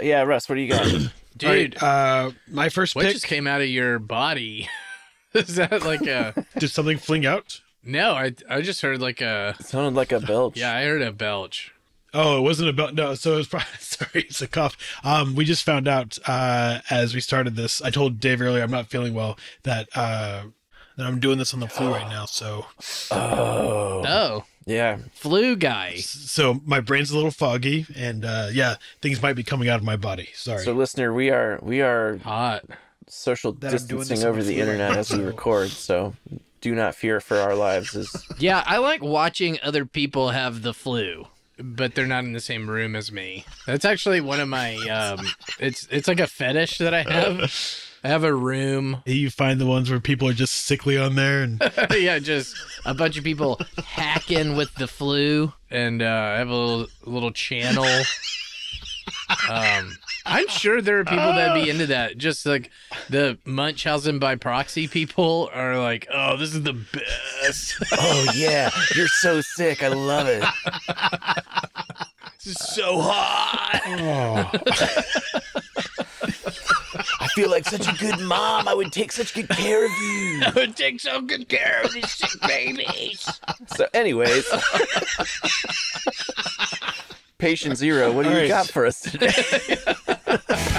yeah, Russ, what do you got? Dude, All right, uh, my first what pick. just came out of your body? Is that like a Did something fling out? no? I I just heard like a it Sounded like a belch. yeah. I heard a belch. Oh, it wasn't about no. So it was probably sorry, it's a cough. Um, we just found out uh, as we started this. I told Dave earlier I'm not feeling well. That uh, that I'm doing this on the flu right now. So Oh. Yeah. flu guy. so my brain's a little foggy, and uh, yeah, things might be coming out of my body. Sorry. So, listener, we are we are Hot. social That I'm doing distancing over the the flu right internet as we record. So, do not fear for our lives. As Yeah, I like watching other people have the flu, but they're not in the same room as me. That's actually one of my um it's it's like a fetish that I have. I have a room. you find the ones where people are just sickly on there, and yeah, just a bunch of people hacking with the flu and uh I have a little little channel. Um I'm sure there are people that'd be into that. Just like the Munchausen by proxy people are like, oh, this is the best. oh yeah, you're so sick. I love it. This is so hot. I feel like such a good mom. I would take such good care of you. I would take so good care of these sick babies. So, anyways, patient zero, what do All you right. got for us today?